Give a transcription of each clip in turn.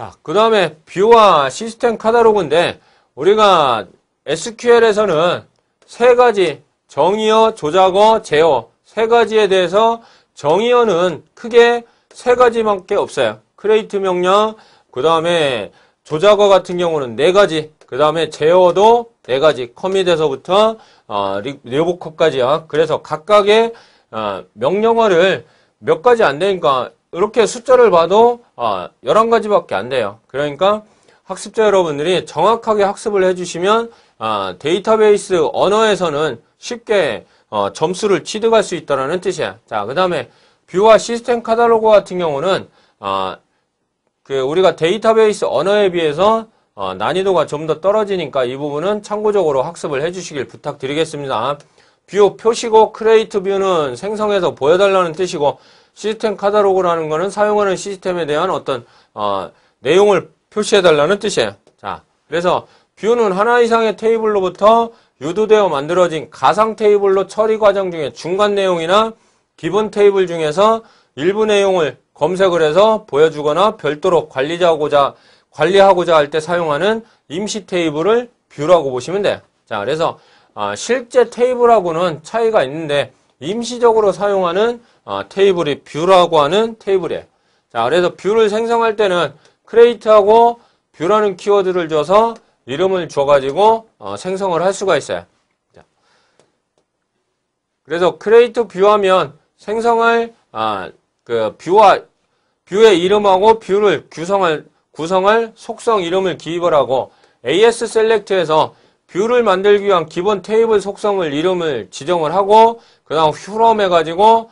자, 그 다음에 view와 시스템 카탈로그인데 우리가 SQL에서는 세 가지 정의어, 조작어, 제어 세 가지에 대해서 정의어는 크게 세 가지밖에 없어요. create 명령, 그 다음에 조작어 같은 경우는 네 가지, 그 다음에 제어도 네 가지, commit에서부터 어, revoke까지요. 그래서 각각의 어, 명령어를 몇 가지 안 되니까 이렇게 숫자를 봐도 어, 11가지밖에 안 돼요. 그러니까 학습자 여러분들이 정확하게 학습을 해주시면 어, 데이터베이스 언어에서는 쉽게 어, 점수를 취득할 수 있다는 뜻이야. 자, 그 다음에 뷰와 시스템 카탈로그 같은 경우는 어, 그 우리가 데이터베이스 언어에 비해서 어, 난이도가 좀 더 떨어지니까 이 부분은 참고적으로 학습을 해주시길 부탁드리겠습니다. view 표시고 create view는 생성해서 보여달라는 뜻이고 시스템 카탈로그라는 것은 사용하는 시스템에 대한 어떤 어, 내용을 표시해달라는 뜻이에요. 자, 그래서 view는 하나 이상의 테이블로부터 유도되어 만들어진 가상 테이블로 처리 과정 중에 중간 내용이나 기본 테이블 중에서 일부 내용을 검색을 해서 보여주거나 별도로 관리하고자 관리하고자 할 때 사용하는 임시 테이블을 view라고 보시면 돼요. 자, 그래서 어, 실제 테이블하고는 차이가 있는데 임시적으로 사용하는 어, 테이블이 view라고 하는 테이블이에요. 자, 그래서 view를 생성할 때는 create하고 view라는 키워드를 줘서 이름을 줘가지고 어, 생성을 할 수가 있어요. 자, 그래서 create view하면 생성할 아, 그 view와 view의 이름하고 view를 구성할 구성할 속성 이름을 기입을 하고 AS 셀렉트에서 뷰를 만들기 위한 기본 테이블 속성을 이름을 지정을 하고 그 다음 from 해가지고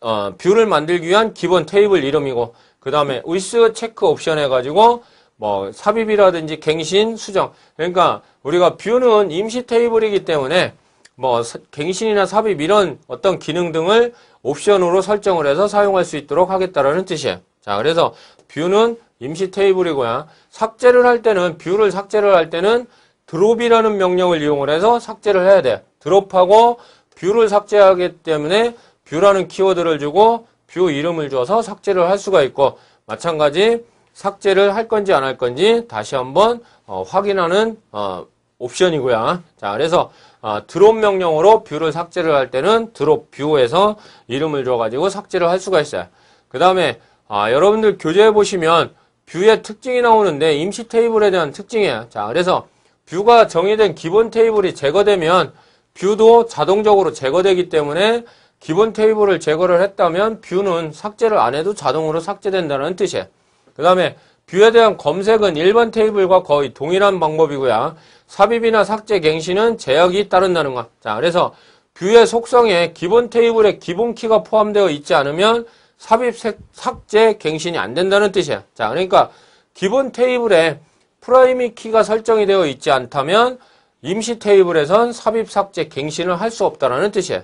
어, view를 만들기 위한 기본 테이블 이름이고 그 다음에 with check option 해가지고 뭐 삽입이라든지 갱신, 수정 그러니까 우리가 view는 임시 테이블이기 때문에 뭐 갱신이나 삽입 이런 어떤 기능 등을 옵션으로 설정을 해서 사용할 수 있도록 하겠다라는 뜻이에요. 자, 그래서 view는 임시 테이블이고요. 삭제를 할 때는 view를 삭제를 할 때는 drop이라는 명령을 이용을 해서 삭제를 해야 돼요. drop하고 view를 삭제하기 때문에 view라는 키워드를 주고 view 이름을 줘서 삭제를 할 수가 있고 마찬가지 삭제를 할 건지 안 할 건지 다시 한번 어, 확인하는 어, 옵션이고요. 자, 그래서 어, drop 명령으로 view를 삭제를 할 때는 drop view에서 이름을 줘가지고 삭제를 할 수가 있어요. 그 다음에 아, 여러분들 교재에 보시면 view의 특징이 나오는데 임시 테이블에 대한 특징이에요. 자, 그래서 view가 정의된 기본 테이블이 제거되면 view도 자동적으로 제거되기 때문에 기본 테이블을 제거를 했다면 view는 삭제를 안 해도 자동으로 삭제된다는 뜻이에요. 그 다음에 view에 대한 검색은 일반 테이블과 거의 동일한 방법이고요. 삽입이나 삭제 갱신은 제약이 따른다는 것. 자, 그래서 view의 속성에 기본 테이블에 기본 키가 포함되어 있지 않으면 삽입, 삭제, 갱신이 안 된다는 뜻이에요. 자, 그러니까 기본 테이블에 primary key가 설정이 되어 있지 않다면 임시 테이블에선 삽입, 삭제, 갱신을 할 수 없다는 뜻이에요.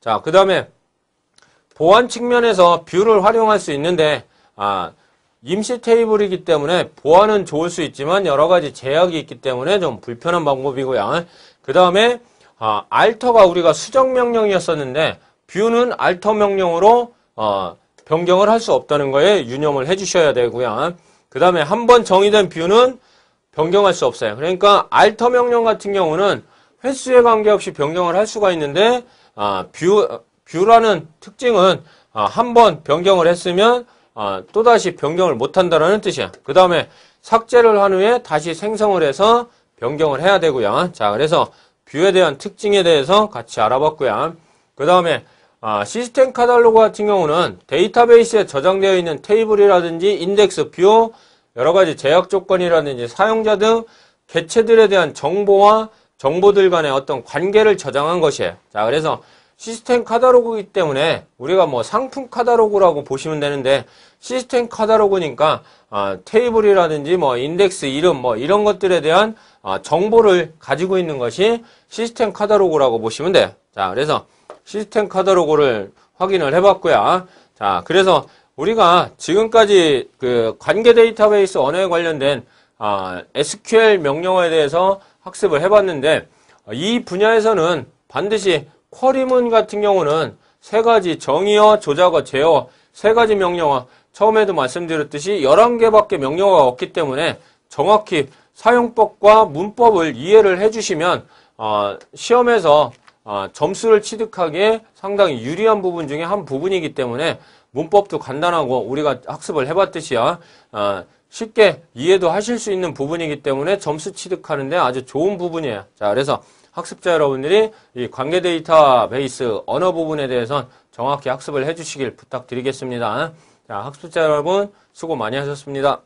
자, 그 다음에 보안 측면에서 view를 활용할 수 있는데 아, 임시 테이블이기 때문에 보안은 좋을 수 있지만 여러 가지 제약이 있기 때문에 좀 불편한 방법이고요. 그 다음에 아, alter가 우리가 수정 명령이었었는데 view는 alter 명령으로 어, 변경을 할 수 없다는 거에 유념을 해주셔야 되고요. 그 다음에 한번 정의된 view는 변경할 수 없어요. 그러니까 alter 명령 같은 경우는 횟수에 관계없이 변경을 할 수가 있는데 아, view, view라는 특징은 아, 한번 변경을 했으면 아, 또다시 변경을 못한다는 뜻이야. 그 다음에 삭제를 한 후에 다시 생성을 해서 변경을 해야 되고요. 자, 그래서 view에 대한 특징에 대해서 같이 알아봤고요. 그 다음에 아, 시스템 카탈로그 같은 경우는 데이터베이스에 저장되어 있는 테이블이라든지 인덱스, view, 여러 가지 제약 조건이라든지 사용자 등 개체들에 대한 정보와 정보들 간의 어떤 관계를 저장한 것이에요. 자, 그래서 시스템 카탈로그이기 때문에 우리가 뭐 상품 카탈로그라고 보시면 되는데 시스템 카탈로그니까 어, 테이블이라든지 뭐 인덱스 이름 뭐 이런 것들에 대한 어, 정보를 가지고 있는 것이 시스템 카탈로그라고 보시면 돼요. 자, 그래서 시스템 카탈로그를 확인을 해봤고요. 자, 그래서 우리가 지금까지 그 관계 데이터베이스 언어에 관련된 어, SQL 명령어에 대해서 학습을 해봤는데 이 분야에서는 반드시 query문 같은 경우는 세 가지 정의어, 조작어, 제어 세 가지 명령어 처음에도 말씀드렸듯이 11개밖에 명령어가 없기 때문에 정확히 사용법과 문법을 이해를 해주시면 어, 시험에서 어, 점수를 취득하기에 상당히 유리한 부분 중에 한 부분이기 때문에 문법도 간단하고 우리가 학습을 해봤듯이요 어, 쉽게 이해도 하실 수 있는 부분이기 때문에 점수 취득하는데 아주 좋은 부분이에요. 자, 그래서 학습자 여러분들이 이 관계 데이터 베이스 언어 부분에 대해서 정확히 학습을 해주시길 부탁드리겠습니다. 자, 학습자 여러분 수고 많이 하셨습니다.